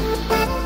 Bye.